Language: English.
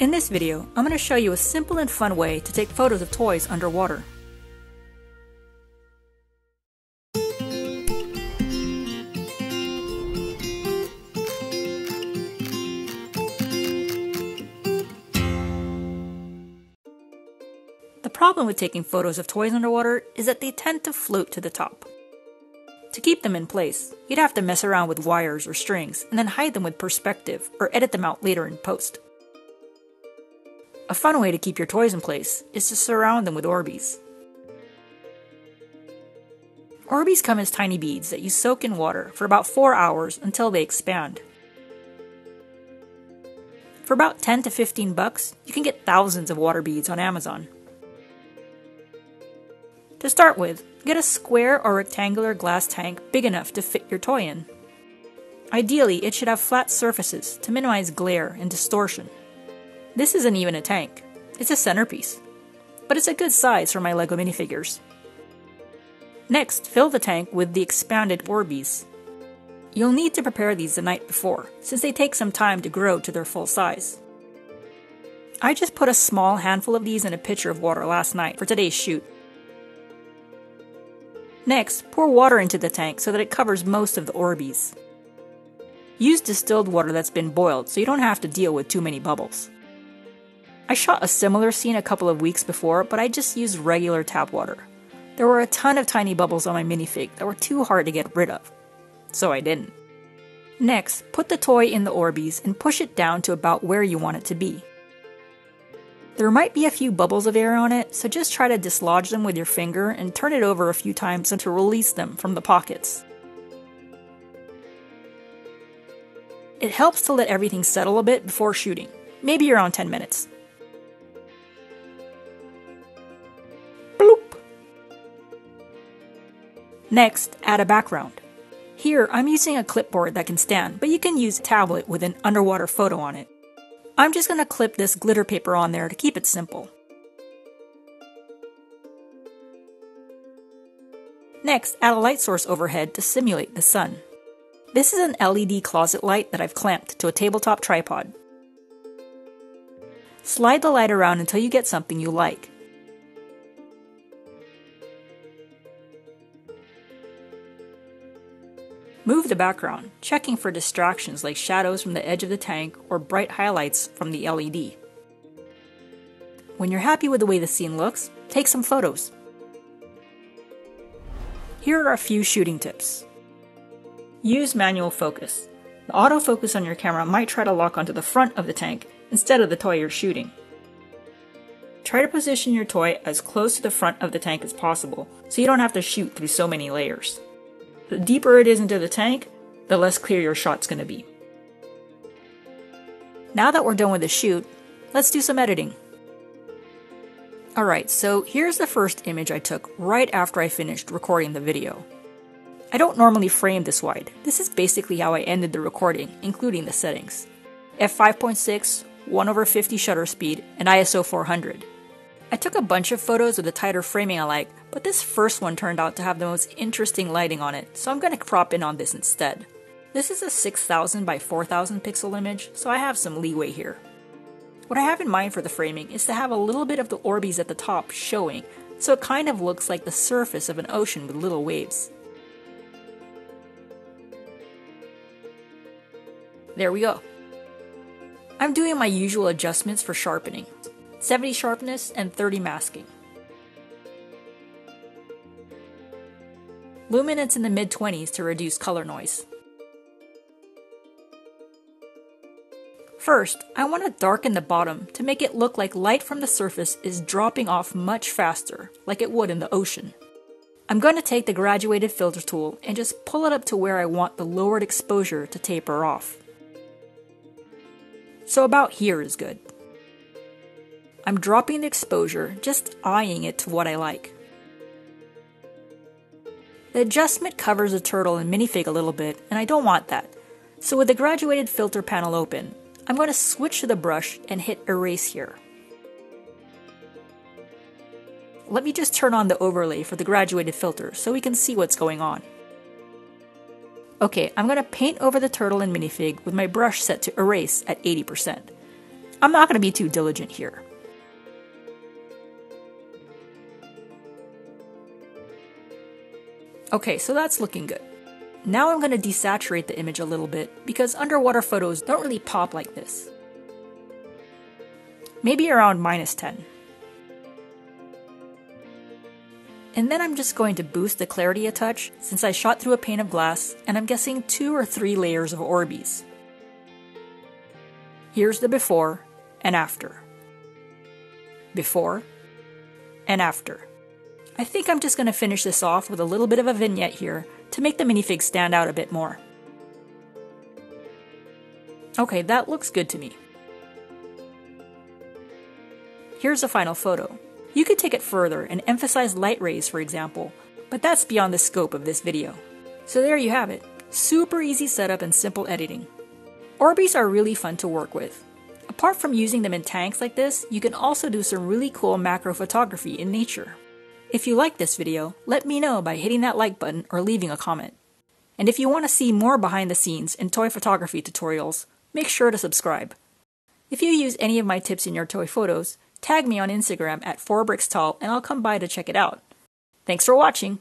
In this video, I'm going to show you a simple and fun way to take photos of toys underwater. The problem with taking photos of toys underwater is that they tend to float to the top. To keep them in place, you'd have to mess around with wires or strings and then hide them with perspective or edit them out later in post. A fun way to keep your toys in place is to surround them with Orbeez. Orbeez come as tiny beads that you soak in water for about 4 hours until they expand. For about 10 to 15 bucks, you can get thousands of water beads on Amazon. To start with, get a square or rectangular glass tank big enough to fit your toy in. Ideally, it should have flat surfaces to minimize glare and distortion. This isn't even a tank, it's a centerpiece, but it's a good size for my LEGO minifigures. Next, fill the tank with the expanded Orbeez. You'll need to prepare these the night before, since they take some time to grow to their full size. I just put a small handful of these in a pitcher of water last night for today's shoot, Next, pour water into the tank so that it covers most of the Orbeez. Use distilled water that's been boiled so you don't have to deal with too many bubbles. I shot a similar scene a couple of weeks before, but I just used regular tap water. There were a ton of tiny bubbles on my minifig that were too hard to get rid of, so I didn't. Next, put the toy in the Orbeez and push it down to about where you want it to be. There might be a few bubbles of air on it, so just try to dislodge them with your finger and turn it over a few times to release them from the pockets. It helps to let everything settle a bit before shooting, maybe around 10 minutes. Next, add a background. Here, I'm using a clipboard that can stand, but you can use a tablet with an underwater photo on it. I'm just going to clip this glitter paper on there to keep it simple. Next, add a light source overhead to simulate the sun. This is an LED closet light that I've clamped to a tabletop tripod. Slide the light around until you get something you like. Move the background, checking for distractions like shadows from the edge of the tank or bright highlights from the LED. When you're happy with the way the scene looks, take some photos. Here are a few shooting tips. Use manual focus. The autofocus on your camera might try to lock onto the front of the tank instead of the toy you're shooting. Try to position your toy as close to the front of the tank as possible so you don't have to shoot through so many layers. The deeper it is into the tank, the less clear your shot's going to be. Now that we're done with the shoot, let's do some editing. Alright, so here's the first image I took right after I finished recording the video. I don't normally frame this wide. This is basically how I ended the recording, including the settings. f5.6, 1 over 50 shutter speed, and ISO 400. I took a bunch of photos with a tighter framing I like, but this first one turned out to have the most interesting lighting on it, so I'm going to crop in on this instead. This is a 6000 by 4000 pixel image, so I have some leeway here. What I have in mind for the framing is to have a little bit of the Orbeez at the top showing, so it kind of looks like the surface of an ocean with little waves. There we go. I'm doing my usual adjustments for sharpening. 70 sharpness and 30 masking. Luminance in the mid 20s to reduce color noise. First, I want to darken the bottom to make it look like light from the surface is dropping off much faster, like it would in the ocean. I'm going to take the graduated filter tool and just pull it up to where I want the lowered exposure to taper off. So about here is good. I'm dropping the exposure, just eyeing it to what I like. The adjustment covers the turtle and minifig a little bit, and I don't want that. So with the graduated filter panel open, I'm going to switch to the brush and hit erase here. Let me just turn on the overlay for the graduated filter so we can see what's going on. Okay, I'm going to paint over the turtle and minifig with my brush set to erase at 80%. I'm not going to be too diligent here. Okay, so that's looking good. Now I'm going to desaturate the image a little bit because underwater photos don't really pop like this. Maybe around minus 10. And then I'm just going to boost the clarity a touch since I shot through a pane of glass and I'm guessing two or three layers of Orbeez. Here's the before and after. Before and after. I think I'm just going to finish this off with a little bit of a vignette here to make the minifig stand out a bit more. Okay, that looks good to me. Here's a final photo. You could take it further and emphasize light rays, for example, but that's beyond the scope of this video. So there you have it. Super easy setup and simple editing. Orbeez are really fun to work with. Apart from using them in tanks like this, you can also do some really cool macro photography in nature. If you like this video, let me know by hitting that like button or leaving a comment. And if you want to see more behind the scenes and toy photography tutorials, make sure to subscribe. If you use any of my tips in your toy photos, tag me on Instagram at fourbrickstall and I'll come by to check it out. Thanks for watching!